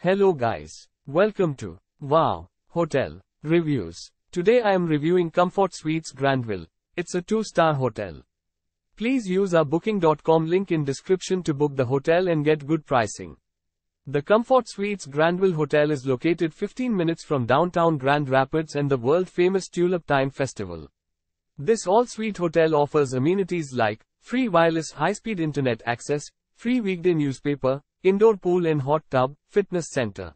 Hello guys. Welcome to Wow Hotel Reviews. Today I am reviewing Comfort Suites Grandville. It's a 2-star hotel. Please use our booking.com link in description to book the hotel and get good pricing. The Comfort Suites Grandville Hotel is located 15 minutes from downtown Grand Rapids and the world-famous Tulip Time Festival. This all-suite hotel offers amenities like free wireless high-speed internet access, free weekday newspaper, indoor pool and hot tub, fitness center.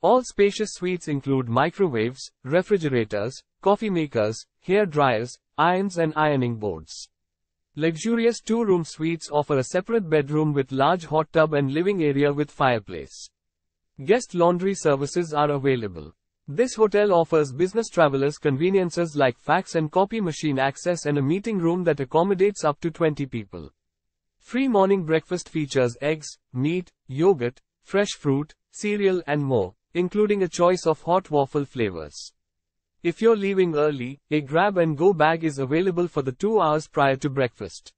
All spacious suites include microwaves, refrigerators, coffee makers, hair dryers, irons and ironing boards. Luxurious two-room suites offer a separate bedroom with large hot tub and living area with fireplace. Guest laundry services are available. This hotel offers business travelers conveniences like fax and copy machine access and a meeting room that accommodates up to 20 people. Free morning breakfast features eggs, meat, yogurt, fresh fruit, cereal and more, including a choice of hot waffle flavors. If you're leaving early, a grab and go bag is available for the two hours prior to breakfast.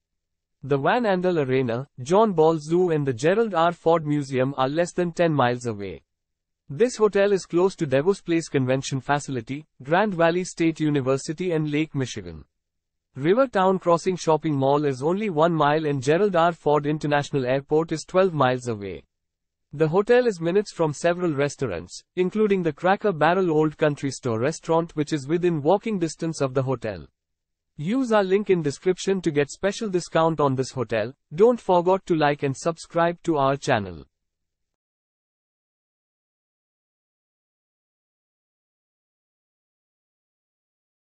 The Van Andel Arena, John Ball Zoo and the Gerald R. Ford Museum are less than 10 miles away. This hotel is close to Devos Place Convention Facility, Grand Valley State University and Lake Michigan. River Town Crossing Shopping Mall is only 1 mile and Gerald R. Ford International Airport is 12 miles away. The hotel is minutes from several restaurants, including the Cracker Barrel Old Country Store restaurant which is within walking distance of the hotel. Use our link in description to get special discount on this hotel. Don't forget to like and subscribe to our channel.